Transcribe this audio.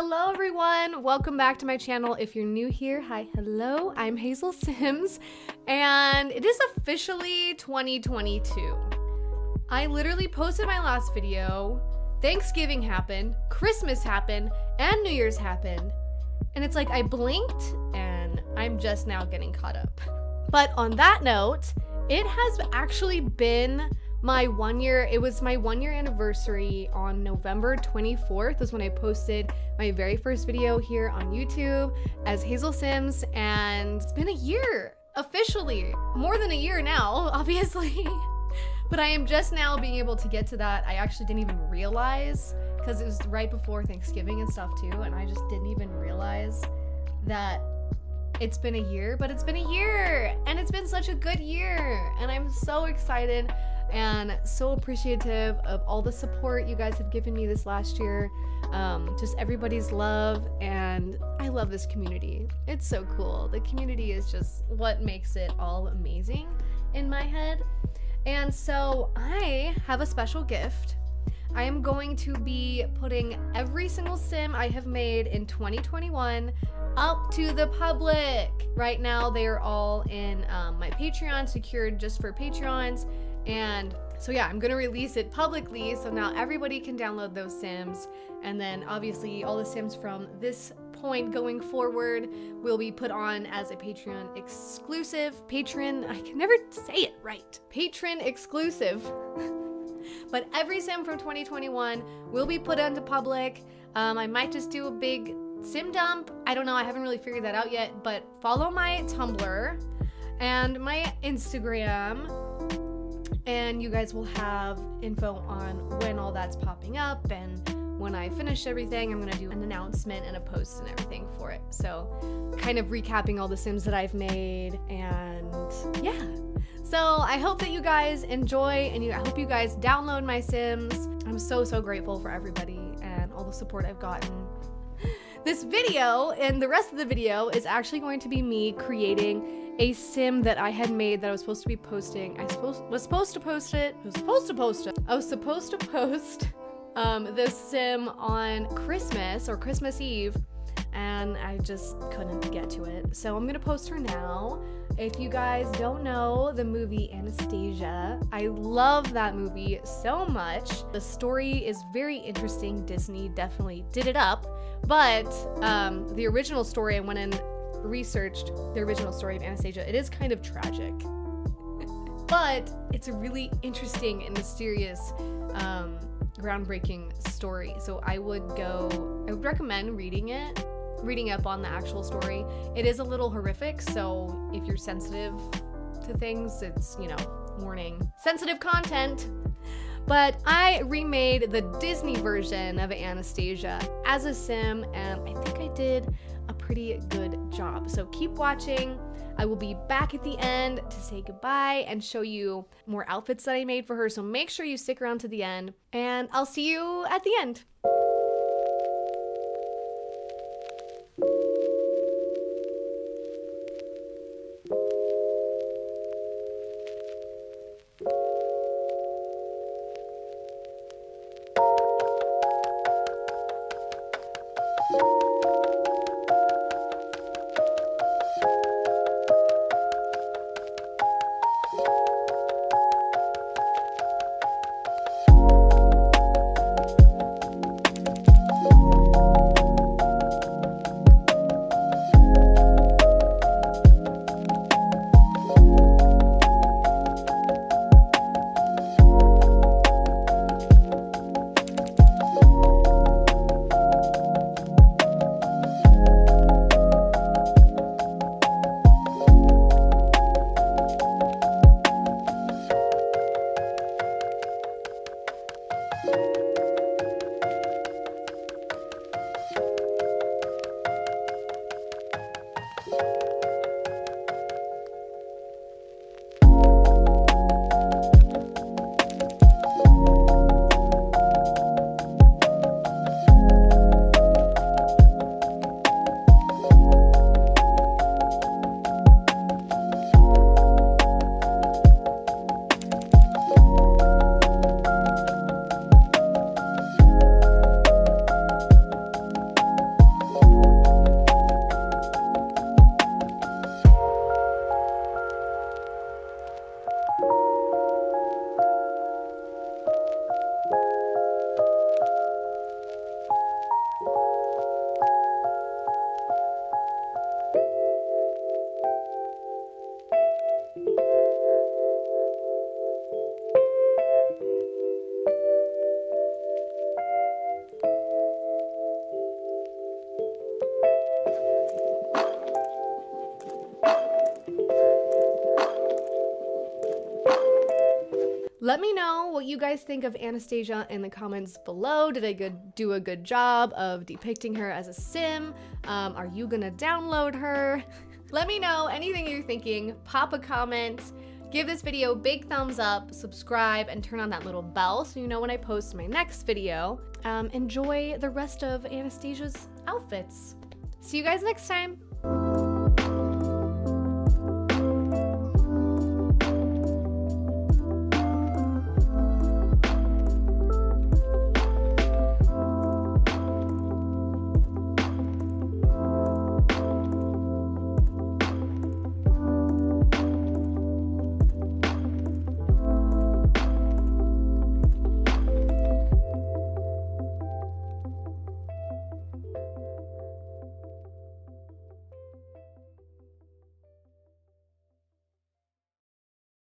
Hello everyone, welcome back to my channel. If you're new here, hi, hello, I'm Hazel Sims, and it is officially 2022. I literally posted my last video, Thanksgiving happened, Christmas happened, and New Year's happened, and it's like I blinked and I'm just now getting caught up. But on that note, it has actually been my one year it was my one year anniversary on november 24th was when i posted my very first video here on youtube as hazel sims and it's been a year officially. More than a year now obviously. But i am just now being able to get to that. I actually didn't even realize because it was right before thanksgiving and stuff too and i just didn't even realize that it's been a year but it's been a year and it's been such a good year and i'm so excited and so appreciative of all the support you guys have given me this last year. Um, just everybody's love, and I love this community. It's so cool. The community is just what makes it all amazing in my head. And so I have a special gift. I am going to be putting every single sim I have made in 2021 up to the public. Right now, they are all in um, my Patreon, secured just for Patreons. And so yeah, I'm gonna release it publicly so now everybody can download those Sims. And then obviously all the Sims from this point going forward will be put on as a Patreon exclusive. Patron, I can never say it right. Patron exclusive. but every sim from 2021 will be put onto public. Um, I might just do a big sim dump. I don't know, I haven't really figured that out yet, but follow my Tumblr and my Instagram and you guys will have info on when all that's popping up and when I finish everything, I'm gonna do an announcement and a post and everything for it. So, kind of recapping all the Sims that I've made, and yeah. So, I hope that you guys enjoy and you, I hope you guys download my Sims. I'm so, so grateful for everybody and all the support I've gotten. This video and the rest of the video is actually going to be me creating a sim that I had made that I was supposed to be posting. I supposed was supposed to post it. I was supposed to post it. I was supposed to post um, this sim on Christmas or Christmas Eve, and I just couldn't get to it. So I'm gonna post her now. If you guys don't know the movie Anastasia, I love that movie so much. The story is very interesting. Disney definitely did it up, but um, the original story I went and researched the original story of Anastasia, it is kind of tragic. but it's a really interesting and mysterious, um, groundbreaking story. So I would go, I would recommend reading it, reading up on the actual story. It is a little horrific, so if you're sensitive to things, it's, you know, warning. Sensitive content. But I remade the Disney version of Anastasia as a sim, and I think I did a pretty good job. So keep watching. I will be back at the end to say goodbye and show you more outfits that I made for her. So make sure you stick around to the end, and I'll see you at the end. you Let me know what you guys think of Anastasia in the comments below. Did I good, do a good job of depicting her as a sim? Um, are you gonna download her? Let me know anything you're thinking. Pop a comment. Give this video a big thumbs up, subscribe, and turn on that little bell so you know when I post my next video. Um, enjoy the rest of Anastasia's outfits. See you guys next time.